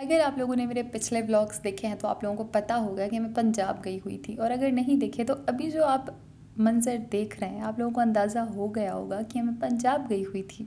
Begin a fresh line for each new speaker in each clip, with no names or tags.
अगर आप लोगों ने मेरे पिछले व्लॉग्स देखे हैं तो आप लोगों को पता होगा कि मैं पंजाब गई हुई थी। और अगर नहीं देखे तो अभी जो आप मंज़र देख रहे हैं, आप लोगों को अंदाज़ा हो गया होगा कि मैं पंजाब गई हुई थी।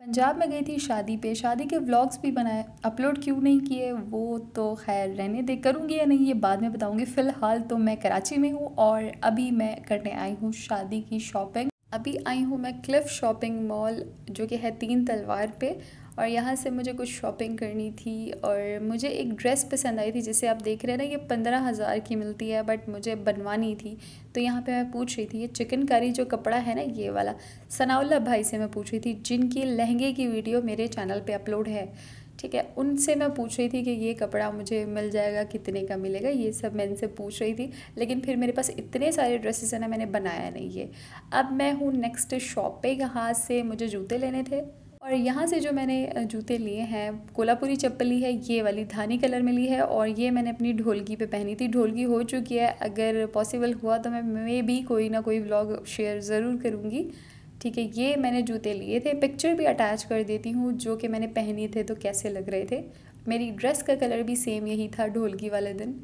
पंजाब में गई थी शादी पे। शादी के व्लॉग्स भी बनाए। अपलोड क्यों नहीं किए? वो तो खैर रहने दे। करूँगी या नहीं, ये बाद में बताऊँगी। फ़िलहाल तो मैं कराची में हूँ और अभी मैं करने आई हूँ शादी की शॉपिंग अभी आई हूँ मैं क्लिफ शॉपिंग मॉल जो कि है तीन तलवार पे। और यहाँ से मुझे कुछ शॉपिंग करनी थी और मुझे एक ड्रेस पसंद आई थी, जिसे आप देख रहे हैं ना, ये पंद्रह हज़ार की मिलती है बट मुझे बनवानी थी। तो यहाँ पे मैं पूछ रही थी, ये चिकनकारी जो कपड़ा है ना, ये वाला, सनाउल्ला भाई से मैं पूछ रही थी, जिनकी लहंगे की वीडियो मेरे चैनल पर अपलोड है, ठीक है, उनसे मैं पूछ रही थी कि ये कपड़ा मुझे मिल जाएगा, कितने का मिलेगा, ये सब मैं इनसे पूछ रही थी, लेकिन फिर मेरे पास इतने सारे ड्रेसेस हैं ना, मैंने बनाया नहीं है। अब मैं हूँ नेक्स्ट शॉप पे यहाँ से मुझे जूते लेने थे और यहाँ से जो मैंने जूते लिए हैं कोलापुरी चप्पल ली है, ये वाली धानी कलर में ली है और ये मैंने अपनी ढोलकी पे पहनी थी। ढोलकी हो चुकी है, अगर पॉसिबल हुआ तो मैं, मे भी कोई ना कोई व्लॉग शेयर ज़रूर करूँगी। ठीक है, ये मैंने जूते लिए थे। पिक्चर भी अटैच कर देती हूँ, जो कि मैंने पहनी थे तो कैसे लग रहे थे। मेरी ड्रेस का कलर भी सेम यही था, ढोलकी वाले दिन।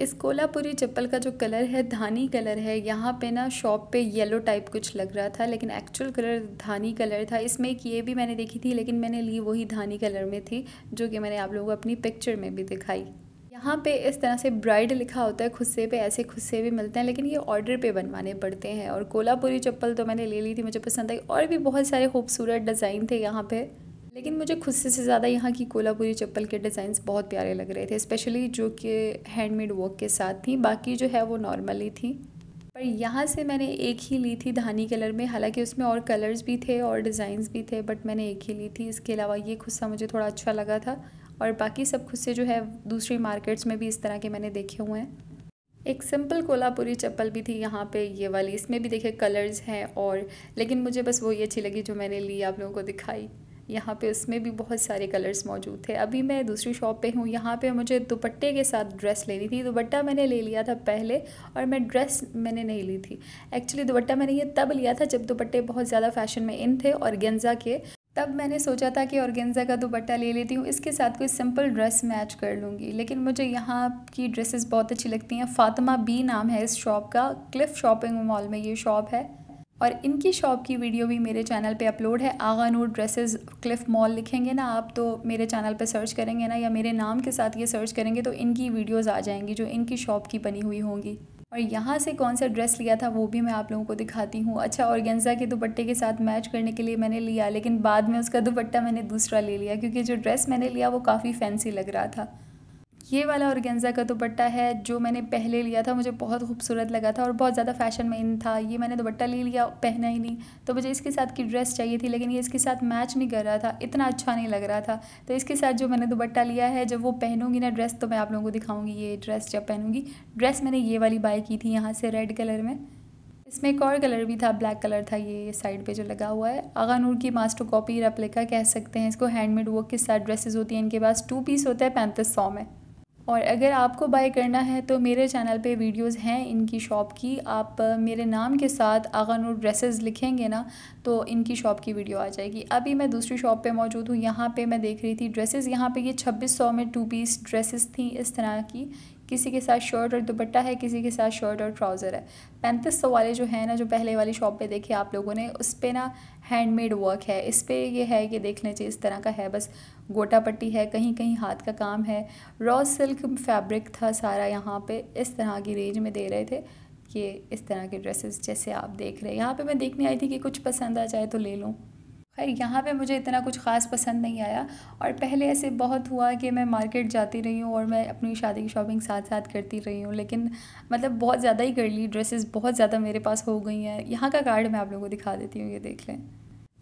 इस कोलापुरी चप्पल का जो कलर है, धानी कलर है, यहाँ पे ना शॉप पे येलो टाइप कुछ लग रहा था, लेकिन एक्चुअल कलर धानी कलर था। इसमें एक ये भी मैंने देखी थी, लेकिन मैंने ली वही धानी कलर में थी, जो कि मैंने आप लोगों को अपनी पिक्चर में भी दिखाई। यहाँ पे इस तरह से ब्राइड लिखा होता है, खुस्से पे ऐसे खुस्से भी मिलते हैं, लेकिन ये ऑर्डर पे बनवाने पड़ते हैं। और कोलापुरी चप्पल तो मैंने ले ली थी, मुझे पसंद आई। और भी बहुत सारे खूबसूरत डिज़ाइन थे यहाँ पे। लेकिन मुझे खुद से से ज़्यादा यहाँ की कोलापुरी चप्पल के डिज़ाइंस बहुत प्यारे लग रहे थे स्पेशली जो कि हैंडमेड वर्क के साथ थी, बाकी जो है वो नॉर्मली थी। पर यहाँ से मैंने एक ही ली थी धानी कलर में, हालाँकि उसमें और कलर्स भी थे और डिज़ाइंस भी थे बट मैंने एक ही ली थी। इसके अलावा ये खुस्सा मुझे थोड़ा अच्छा लगा था और बाकी सब खुस्से जो है दूसरी मार्केट्स में भी इस तरह के मैंने देखे हुए हैं। एक सिंपल कोलापुरी चप्पल भी थी यहाँ पे, ये वाली। इसमें भी देखे कलर्स हैं और, लेकिन मुझे बस वही अच्छी लगी जो मैंने ली, आप लोगों को दिखाई। यहाँ पे उसमें भी बहुत सारे कलर्स मौजूद थे। अभी मैं दूसरी शॉप पे हूँ, यहाँ पे मुझे दुपट्टे के साथ ड्रेस लेनी थी। दुपट्टा मैंने ले लिया था पहले और मैं ड्रेस मैंने नहीं ली थी। एक्चुअली दुपट्टा मैंने ये तब लिया था जब दुपट्टे बहुत ज़्यादा फ़ैशन में इन थे और गेंजा के। तब मैंने सोचा था कि ऑर्गेन्जा का दुपट्टा ले लेती हूँ, इसके साथ कोई सिंपल ड्रेस मैच कर लूँगी। लेकिन मुझे यहाँ की ड्रेसेस बहुत अच्छी लगती हैं। फ़ातिमा बी नाम है इस शॉप का क्लिफ शॉपिंग मॉल में ये शॉप है। और इनकी शॉप की वीडियो भी मेरे चैनल पे अपलोड है। Agha Noor dresses Cliff mall लिखेंगे ना आप तो मेरे चैनल पे सर्च करेंगे ना या मेरे नाम के साथ ये सर्च करेंगे तो इनकी वीडियोस आ जाएँगी जो इनकी शॉप की बनी हुई होंगी। और यहाँ से कौन सा ड्रेस लिया था, वो भी मैं आप लोगों को दिखाती हूँ। अच्छा और गेंजा के दुपट्टे के साथ मैच करने के लिए मैंने लिया, लेकिन बाद में उसका दुपट्टा मैंने दूसरा ले लिया, क्योंकि जो ड्रेस मैंने लिया, वो काफ़ी फैंसी लग रहा था। ये वाला ऑर्गेन्जा का दुपट्टा है, जो मैंने पहले लिया था, मुझे बहुत खूबसूरत लगा था और बहुत ज़्यादा फ़ैशन में इन था। ये मैंने दुपट्टा ले लिया, पहना ही नहीं। तो मुझे इसके साथ की ड्रेस चाहिए थी, लेकिन ये इसके साथ मैच नहीं कर रहा था। इतना अच्छा नहीं लग रहा था। तो इसके साथ जो मैंने दुपट्टा लिया है, जब वो पहनूँगी ना ड्रेस तो मैं आप लोगों को दिखाऊँगी ये ड्रेस जब पहनूँगी। ड्रेस मैंने ये वाली बाई की थी यहाँ से रेड कलर में। इसमें एक और कलर भी था ब्लैक कलर था ये साइड पे जो लगा हुआ है। आगा नूर की मास्टर कॉपी रेप्लिका कह सकते हैं इसको। हैंडमेड वर्क के साथ ड्रेसेस होती हैं, इनके पास टू पीस होता है, पैंतीस सौ में। और अगर आपको बाय करना है तो मेरे चैनल पे वीडियोस हैं इनकी शॉप की। आप मेरे नाम के साथ आगा नूर ड्रेसेस लिखेंगे ना तो इनकी शॉप की वीडियो आ जाएगी। अभी मैं दूसरी शॉप पे मौजूद हूँ। यहाँ पे मैं देख रही थी ड्रेसेस यहाँ पे ये छब्बीस सौ में टू पीस ड्रेसेस थी इस तरह की। किसी के साथ शर्ट और दुपट्टा है, किसी के साथ शर्ट और ट्राउज़र है। पैंतीस सौ वाले जो है ना, जो पहले वाली शॉप पे देखे आप लोगों ने, उस पर ना हैंडमेड वर्क है। इस पर ये है कि देख लीजिए, इस तरह का है, बस गोटा पट्टी है कहीं कहीं हाथ का काम है। रॉ सिल्क फैब्रिक था सारा यहाँ पे, इस तरह की रेंज में दे रहे थे कि इस तरह के ड्रेसेस जैसे आप देख रहे हैं। यहाँ पे मैं देखने आई थी कि कुछ पसंद आ जाए तो ले लूँ। खैर, यहाँ पे मुझे इतना कुछ ख़ास पसंद नहीं आया और पहले ऐसे बहुत हुआ कि मैं मार्केट जाती रही हूँ और मैं अपनी शादी की शॉपिंग साथ साथ करती रही हूँ, लेकिन मतलब बहुत ज़्यादा ही कर ली ड्रेसेस बहुत ज़्यादा मेरे पास हो गई हैं। यहाँ का कार्ड मैं आप लोगों को दिखा देती हूँ, ये देख लें।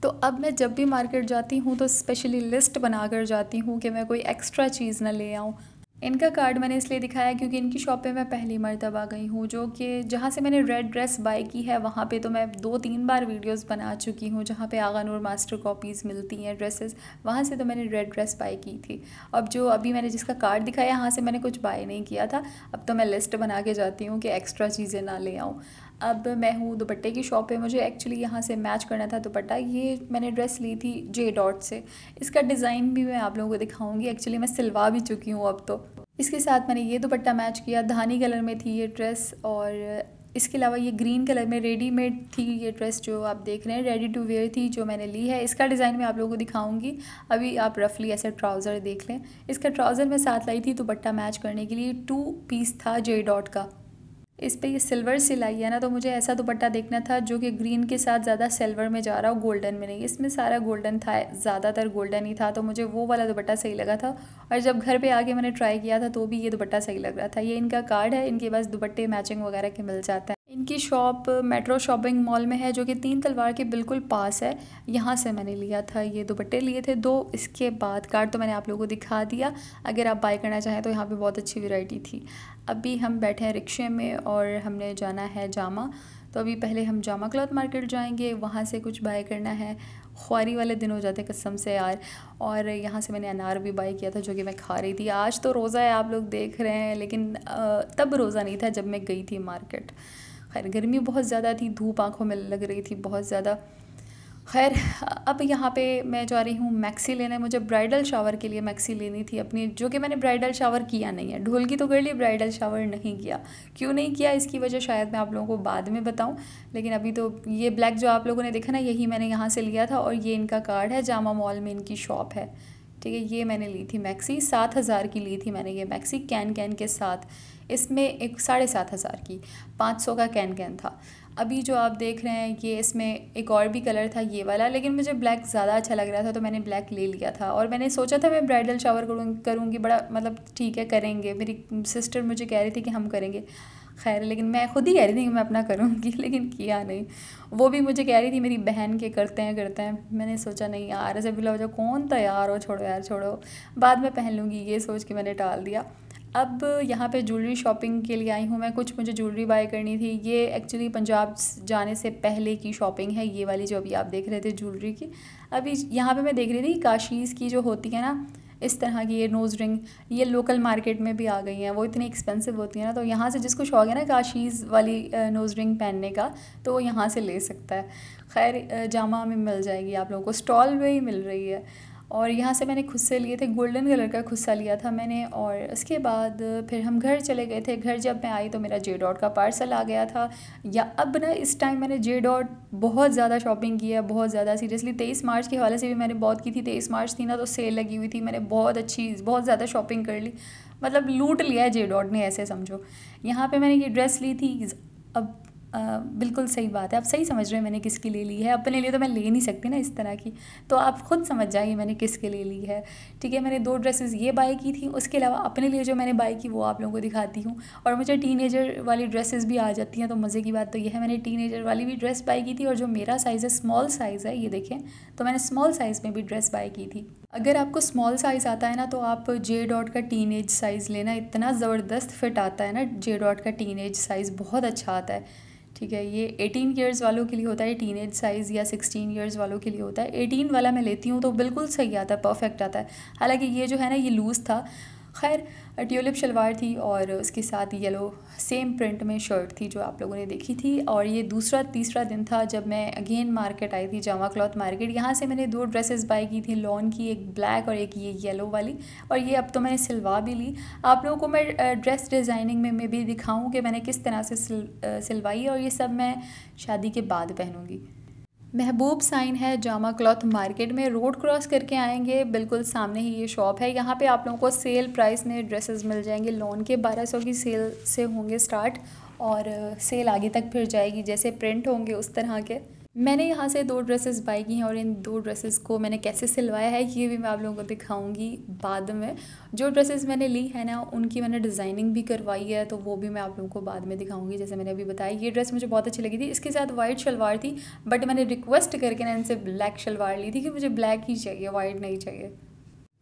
तो अब मैं जब भी मार्केट जाती हूँ तो स्पेशली लिस्ट बना कर जाती हूँ कि मैं कोई एक्स्ट्रा चीज़ ना ले आऊँ। इनका कार्ड मैंने इसलिए दिखाया क्योंकि इनकी शॉप पे मैं पहली मरतबा गई हूँ, जो कि जहाँ से मैंने रेड ड्रेस बाय की है, वहाँ पे तो मैं दो तीन बार वीडियोस बना चुकी हूँ, जहाँ पे आगा नूर मास्टर कॉपीज़ मिलती हैं ड्रेसेस वहाँ से तो मैंने रेड ड्रेस बाय की थी। अब जो अभी मैंने जिसका कार्ड दिखाया, यहाँ से मैंने कुछ बाय नहीं किया था, अब तो मैं लिस्ट बना के जाती हूँ कि एक्स्ट्रा चीज़ें ना ले आऊँ। अब मैं हूँ दुपट्टे की शॉप पे, मुझे एक्चुअली यहाँ से मैच करना था दुपट्टा। ये मैंने ड्रेस ली थी जे डॉट से। इसका डिज़ाइन भी मैं आप लोगों को दिखाऊँगी। एक्चुअली मैं सिलवा भी चुकी हूँ अब तो। इसके साथ मैंने ये दुपट्टा मैच किया। धानी कलर में थी ये ड्रेस और इसके अलावा ये ग्रीन कलर में रेडीमेड थी ये ड्रेस जो आप देख रहे हैं। रेडी टू वेयर थी जो मैंने ली है। इसका डिज़ाइन मैं आप लोगों को दिखाऊँगी। अभी आप रफली ऐसे ट्राउज़र देख लें। इसका ट्राउज़र मैं साथ लाई थी दुपट्टा मैच करने के लिए। टू पीस था जे डॉट का। इस पर ये सिल्वर सिलाई है ना तो मुझे ऐसा दुपट्टा देखना था जो कि ग्रीन के साथ ज़्यादा सिल्वर में जा रहा हो, गोल्डन में नहीं। इसमें सारा गोल्डन था, ज़्यादातर गोल्डन ही था तो मुझे वो वाला दुपट्टा सही लगा था। और जब घर पे आके मैंने ट्राई किया था तो भी ये दुपट्टा सही लग रहा था। ये इनका कार्ड है, इनके पास दुपट्टे मैचिंग वगैरह के मिल जाता है। इनकी शॉप, मेट्रो शॉपिंग मॉल में है, जो कि तीन तलवार के बिल्कुल पास है। यहाँ से मैंने लिया था, ये दुपट्टे लिए थे, दो इसके बाद कार्ड तो मैंने आप लोगों को दिखा दिया। अगर आप बाय करना चाहें तो यहाँ पे बहुत अच्छी वैरायटी थी। अभी हम बैठे हैं रिक्शे में और हमने जाना है जामा। तो अभी पहले हम जामा क्लॉथ मार्केट जाएँगे, वहाँ से कुछ बाय करना है। ख्वारी वाले दिन हो जाते कसम से यार। और यहाँ से मैंने अनार भी बाई किया था, जो कि मैं खा रही थी। आज तो रोज़ा है, आप लोग देख रहे हैं, लेकिन तब रोज़ा नहीं था जब मैं गई थी मार्केट खैर, गर्मी बहुत ज़्यादा थी, धूप आँखों में लग रही थी बहुत ज़्यादा। खैर, अब यहाँ पे मैं जा रही हूँ मैक्सी लेने, मुझे ब्राइडल शावर के लिए मैक्सी लेनी थी अपनी, जो कि मैंने ब्राइडल शावर किया नहीं है। ढोल की तो कर ली, ब्राइडल शावर नहीं किया। क्यों नहीं किया, इसकी वजह शायद मैं आप लोगों को बाद में बताऊँ, लेकिन अभी तो ये ब्लैक जो आप लोगों ने देखा ना, यही मैंने यहाँ से लिया था और ये इनका कार्ड है, जामा मॉल में इनकी शॉप है। ठीक है, ये मैंने ली थी मैक्सी, सात हज़ार की ली थी मैंने ये मैक्सी, कैन कैन के साथ। इसमें एक साढ़े सात हज़ार की, पाँच सौ का कैन कैन था। अभी जो आप देख रहे हैं, ये इसमें एक और भी कलर था, ये वाला, लेकिन मुझे ब्लैक ज़्यादा अच्छा लग रहा था तो मैंने ब्लैक ले लिया था। और मैंने सोचा था मैं ब्राइडल शावर करूँगी करूँगी, बड़ा मतलब ठीक है, करेंगे। मेरी सिस्टर मुझे कह रही थी कि हम करेंगे। खैर, लेकिन मैं खुद ही कह रही थी कि मैं अपना करूँगी, लेकिन किया नहीं। वो भी मुझे कह रही थी, मेरी बहन के करते हैं करते हैं। मैंने सोचा, नहीं यार, ऐसे बिला वजह कौन तैयार हो छोड़ो यार, छोड़ो। बाद में पहन लूँगी, ये सोच के मैंने टाल दिया। अब यहाँ पे ज्वेलरी शॉपिंग के लिए आई हूँ मैं। कुछ मुझे ज्वेलरी बाय करनी थी। ये एक्चुअली पंजाब जाने से पहले की शॉपिंग है। ये वाली जो अभी आप देख रहे थे ज्वेलरी की। अभी यहाँ पे मैं देख रही थी काशीज़ की जो होती है ना, इस तरह की ये नोज़ रिंग ये लोकल मार्केट में भी आ गई हैं। वो इतनी एक्सपेंसिव होती है ना तो यहाँ से जिसको शौक है ना काशीज़ वाली नोज़ रिंग पहनने का तो वो यहाँ से ले सकता है। खैर जामा में मिल जाएगी आप लोगों को। स्टॉल में ही मिल रही है। और यहाँ से मैंने खुद से लिए थे, गोल्डन कलर का खुद सा लिया था मैंने और उसके बाद फिर हम घर चले गए थे। घर जब मैं आई तो मेरा जे डॉट का पार्सल आ गया था। या अब ना इस टाइम मैंने जे डॉट बहुत ज़्यादा शॉपिंग की है, बहुत ज़्यादा। सीरियसली तेईस मार्च के हवाले से भी मैंने बहुत की थी। तेईस मार्च थी ना तो सेल लगी हुई थी। मैंने बहुत अच्छी, बहुत ज़्यादा शॉपिंग कर ली। मतलब लूट लिया है जे डॉट ने, ऐसे समझो। यहाँ पर मैंने ये ड्रेस ली थी। अब बिल्कुल सही बात है। आप सही समझ रहे हैं, मैंने किसके लिए ली है। अपने लिए तो मैं ले नहीं सकती ना इस तरह की। तो आप खुद समझ जाइए, मैंने किसके लिए ली है। ठीक है, मैंने दो ड्रेसेस ये बाई की थी, उसके अलावा अपने लिए जो मैंने बाई की वो आप लोगों को दिखाती हूँ। और मुझे टीनेजर वाली ड्रेसेस भी आ जाती हैं तो मज़े की बात तो यह है, मैंने टीनेजर वाली भी ड्रेस बाई की थी और जो मेरा साइज़ है, स्मॉल साइज़ है, ये देखें तो मैंने स्मॉल साइज़ में भी ड्रेस बाई की थी। अगर आपको स्मॉल साइज़ आता है ना तो आप जे डॉट का टीन साइज़ लेना इतना ज़बरदस्त फिट आता है ना, जे डॉट का टीन साइज़, बहुत अच्छा आता है। ठीक है, ये एटीन ईयर्स वालों के लिए होता है टीन एज साइज़ या सिक्सटीन ईयर्स वालों के लिए होता है। एटीन वाला मैं लेती हूँ तो बिल्कुल सही आता है परफेक्ट आता है। हालाँकि ये जो है ना, ये लूज़ था। खैर ट्यूलिप शलवार थी और उसके साथ येलो सेम प्रिंट में शर्ट थी जो आप लोगों ने देखी थी। और ये दूसरा, तीसरा दिन था जब मैं अगेन मार्केट आई थी, जामा क्लॉथ मार्केट यहाँ से मैंने दो ड्रेसेस बाई की थी लॉन की एक ब्लैक और एक ये येलो वाली। और ये अब तो मैंने सिलवा भी ली। आप लोगों को मैं ड्रेस डिज़ाइनिंग में, मैं भी दिखाऊँ कि मैंने किस तरह से सिल सिलवाई और ये सब मैं शादी के बाद पहनूँगी। महबूब साइन है जामा क्लॉथ मार्केट में। रोड क्रॉस करके आएँगे। बिल्कुल सामने ही ये शॉप है। यहाँ पे आप लोगों को सेल प्राइस में ड्रेसेस मिल जाएँगे। लोन के 1200 की सेल से होंगे स्टार्ट और सेल आगे तक फिर जाएगी। जैसे प्रिंट होंगे उस तरह के। मैंने यहाँ से दो ड्रेसेस बाई की हैं और इन दो ड्रेसेस को मैंने कैसे सिलवाया है, ये भी मैं आप लोगों को दिखाऊँगी बाद में। जो ड्रेसेस मैंने ली है ना, उनकी मैंने डिज़ाइनिंग भी करवाई है तो वो भी मैं आप लोगों को बाद में दिखाऊँगी, जैसे मैंने अभी बताया। ये ड्रेस मुझे बहुत अच्छी लगी थी। इसके साथ वाइट शलवार थी, बट मैंने रिक्वेस्ट करके ना इनसे ब्लैक शलवार ली थी कि मुझे ब्लैक ही चाहिए, वाइट नहीं चाहिए।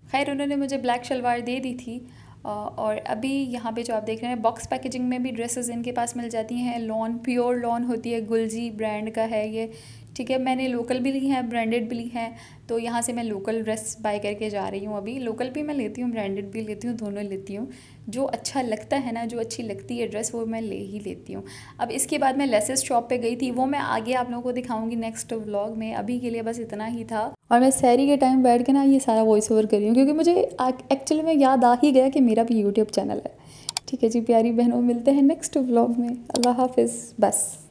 खैर, उन्होंने मुझे ब्लैक शलवार दे दी थी और अभी यहाँ पे जो आप देख रहे हैं बॉक्स पैकेजिंग में भी ड्रेसेस इनके पास मिल जाती हैं। लॉन प्योर लॉन होती है गुलजी ब्रांड का है ये। ठीक है, मैंने लोकल भी ली है ब्रांडेड भी ली है तो यहाँ से मैं लोकल ड्रेस बाय करके जा रही हूँ अभी। लोकल भी मैं लेती हूँ ब्रांडेड भी लेती हूँ, दोनों लेती हूँ। जो अच्छा लगता है ना, जो अच्छी लगती है ड्रेस वो मैं ले ही लेती हूँ। अब इसके बाद मैं लेसेस शॉप पे गई थी, वो मैं आगे आप लोगों को दिखाऊँगी नेक्स्ट व्लॉग में। अभी के लिए बस इतना ही था। और मैं सैरी के टाइम बैठ के ना ये सारा वॉइस ओवर करी हूँ, क्योंकि मुझे एक्चुअली में याद आ ही गया कि मेरा भी यूट्यूब चैनल है। ठीक है जी प्यारी बहनों, मिलते हैं नेक्स्ट व्लॉग में। अल्लाह हाफिज़। बस।